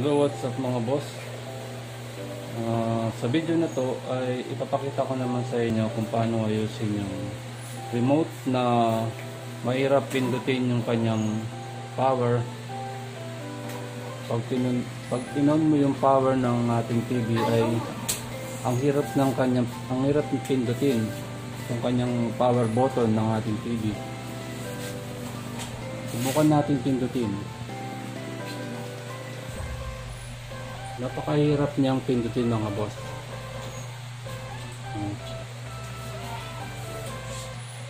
Hello, what's up mga boss? Ah, sa video na to ay ipapakita ko naman sa inyo kung paano ayusin yung remote na mahirap pindutin yung kanyang power. Pag, tinon, pag tinon mo yung power ng ating TV ay ang hirap ng kanyang ang hirap pindutin yung kanyang power button ng ating TV. Subukan natin pindutin. Napakahirap niyang pindutin mga boss. Hmm.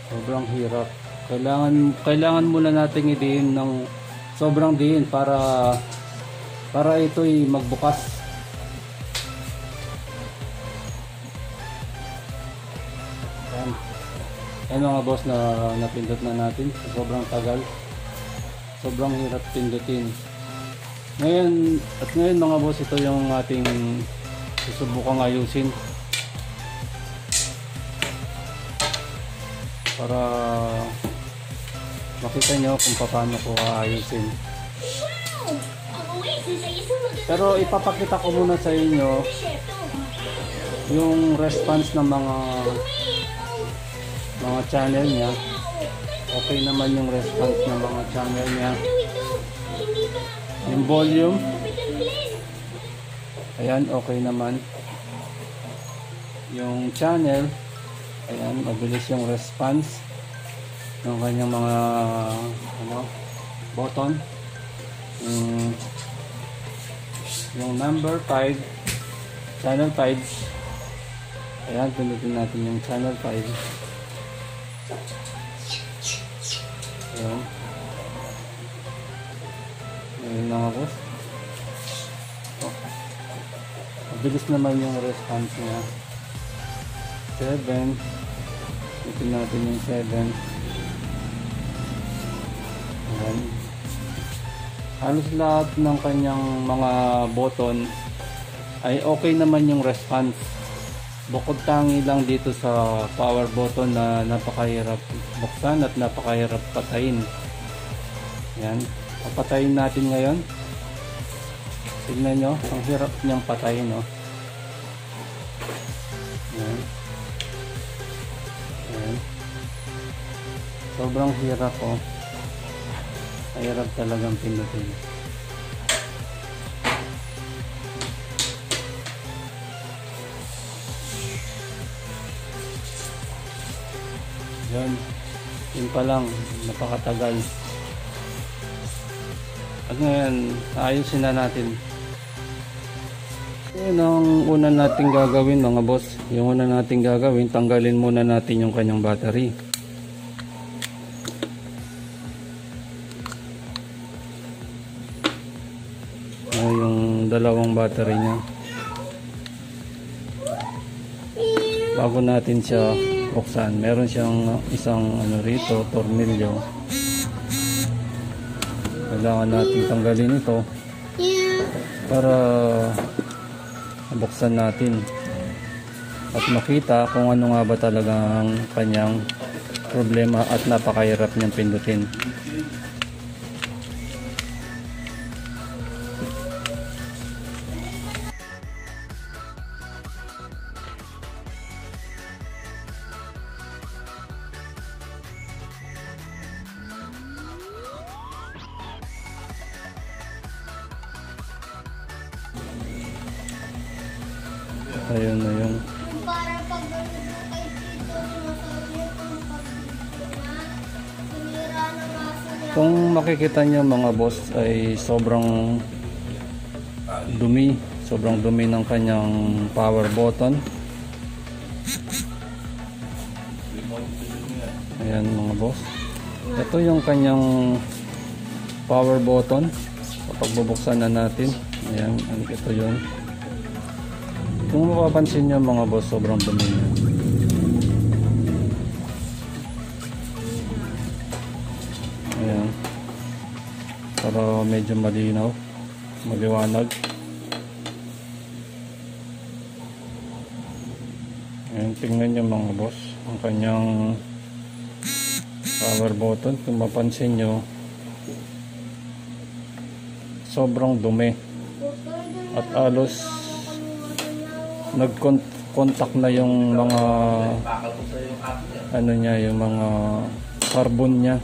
Sobrang hirap. Kailangan kailangan muna nating idiin ng sobrang diin para para ito'y magbukas. Yan. Mga boss na napindot na natin. Sobrang tagal. Sobrang hirap pindutin. Ngayon, at ngayon mga boss, ito yung ating susubukang ayusin. Para makita nyo kung paano ko aayusin. Pero ipapakita ko muna sa inyo yung response ng mga mga channel niya. Okay naman yung response ng mga channel niya. Yung volume. Ayan, okay naman. Yung channel. Ayan, mabilis yung response ng kanyang mga ano, button. Yung, yung number 5 channel 5 ayan, pindutin natin yung channel 5 ayan Ayun mga boss. Oh. Mabilis naman yung response niya. 7. Ito natin yung 7. Ayan. Halos lahat ng kanyang mga button ay okay naman yung response. Bukod tangi lang dito sa power button na napakahirap buksan at napakahirap patayin. Yan. Papatayin natin ngayon. Tignan nyo, ang hirap niyang patayin, no? Yan. Yan. Sobrang hirap, oh. Mahirap talagang pinutin. Yan. Yun pa lang, napakatagal. At ngayon, ayusin na natin. Yun ang una nating gagawin mga boss. Yung una nating gagawin, tanggalin muna natin yung kanyang battery. Ah, yung dalawang battery niya. Bago natin siya buksan, meron siyang isang ano rito, tornilyo kailangan natin tanggalin ito para buksan natin at makita kung ano nga ba talaga ang kanyang problema at napakahirap niyang pindutin ayun na yun Para pag kay Tito, kung makikita nyo mga boss ay sobrang dumi, sobrang dumi ng kanyang power button. Ayan mga boss. Ito yung kanyang power button. Kapag bubuksan na natin, ayan, ito yun. Kung mapapansin nyo mga boss, sobrang dumi niya. Ayan. Para medyo malinaw, maliwanag. Ayan, tingnan nyo mga boss, ang kanyang power button. Kung mapansin nyo, sobrang dumi. At alos nag-contact na yung mga ano niya, yung mga carbon niya.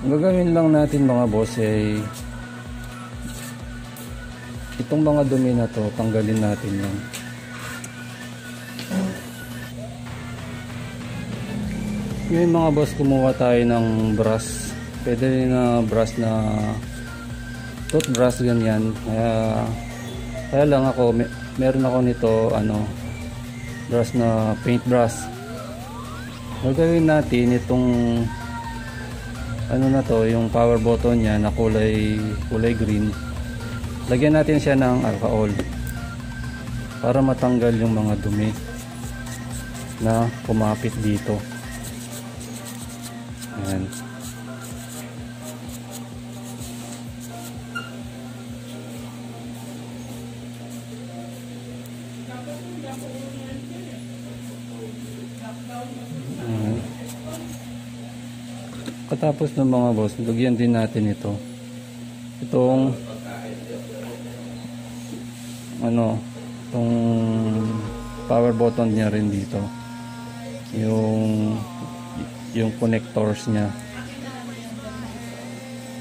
Gagawin lang natin mga boss ay itong mga dumi na to, tanggalin natin yan. Ngayon mga boss, kumuha tayo ng brush. Pwede na brush na toothbrush ganyan. Kaya, kaya lang ako, may, meron ako nito, ano, brush na paint brush. Gagawin natin itong ano na to, yung power button niya na kulay kulay green. Lagyan natin siya ng alcohol para matanggal yung mga dumi na kumapit dito. Ayan. Ayan. Katapos ng mga boss, lagyan din natin ito. Itong ano, itong power button niya rin dito. Yung yung connectors niya.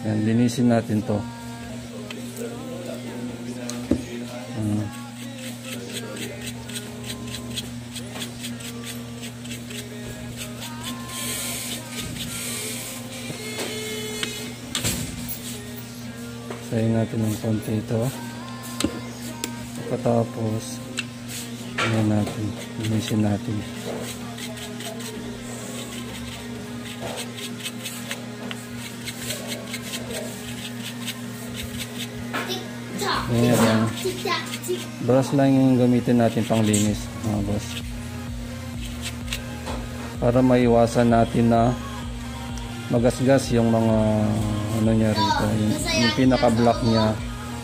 Yan, linisin natin to. Sayin natin ng konti ito. Pagkatapos, ano natin, linisin natin. Ayan lang. Brush lang yung gamitin natin pang linis, mga boss. Para maiwasan natin na magasgas yung mga ano niya rito, yung, yung pinaka-block niya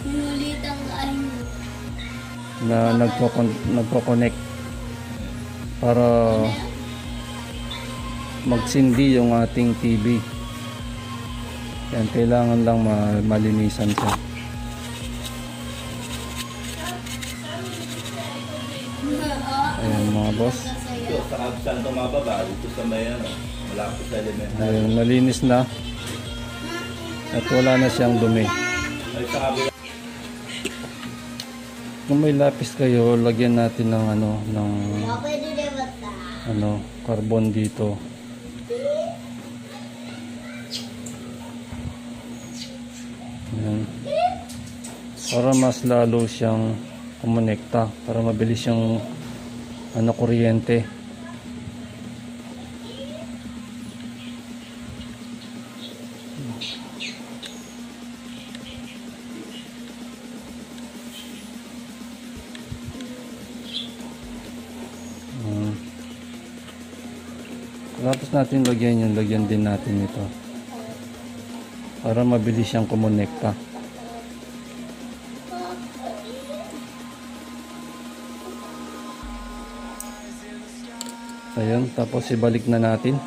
Nulit ang ano. na nagko nagko-connect para magsindi yung ating TV. Yan, kailangan lang ma- malinisan siya. Ayan mga boss. Ito, sa kabsaan ito mababa, dito sa may ano, malapit sa elemental. Ayun, malinis na. At wala na siyang dumi. Kung may lapis kayo, lagyan natin ng ano, ng ano, carbon dito. Ayan. Para mas lalo siyang kumonekta, para mabilis yung ano, kuryente. Tapos natin lagyan yun, lagyan din natin ito. Para mabilis siyang kumonekta. Ayun, tapos ibalik na natin.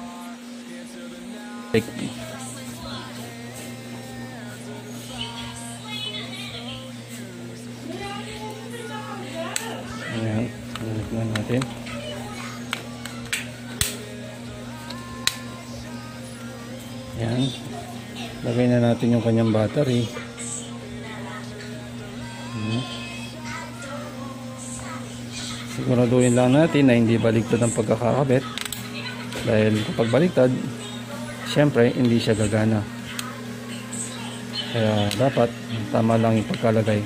Take. Yan. Lagay na natin yung kanyang battery. Siguraduhin lang natin na hindi baligtad ang pagkakakabit. Dahil kapag baligtad, syempre hindi siya gagana. Kaya dapat tama lang yung pagkalagay.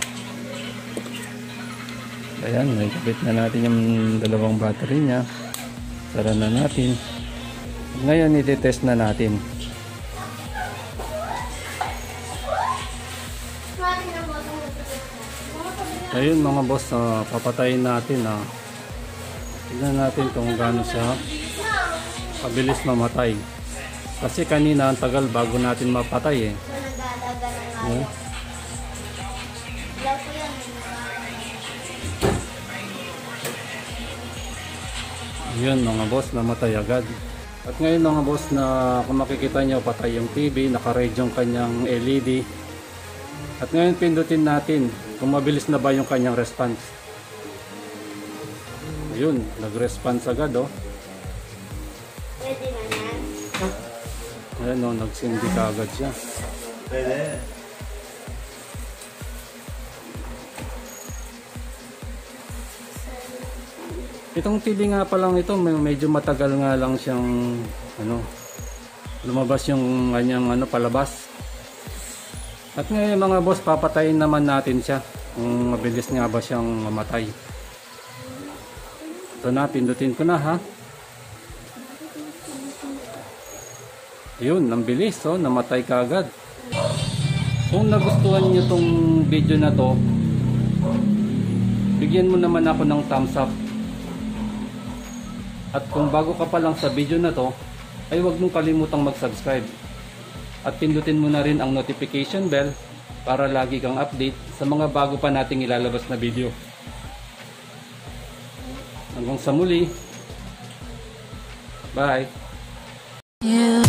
Ayan, may kabit na natin yung dalawang battery niya. Sara na natin. Ngayon, iti-test na natin. Ayun mga boss, ah, papatayin natin na tignan natin kung gaano siya kabilis mamatay. Kasi kanina ang tagal bago natin mapatay eh. Yeah. Yun mga boss, namatay agad. At ngayon mga boss na kung makikita nyo patay yung TV, naka-red yung kanyang LED. At ngayon pindutin natin kung mabilis na ba yung kanyang response. Ayun, nag-response agad oh. Pwede na yan. Ayan oh, nagsindi ka agad siya. Pwede. Itong TV nga pa lang ito, may- medyo matagal nga lang siyang ano, lumabas yung kanyang ano palabas. At ngayon mga boss, papatayin naman natin siya kung mabilis nga ba siyang mamatay. Ito na, pindutin ko na ha. Yun, ang bilis, oh, namatay ka agad. Kung nagustuhan niyo tong video na to, bigyan mo naman ako ng thumbs up at kung bago ka pa lang sa video na to, ay huwag mong kalimutang mag-subscribe. At pindutin mo na rin ang notification bell para lagi kang update sa mga bago pa nating ilalabas na video. Hanggang sa muli. Bye! You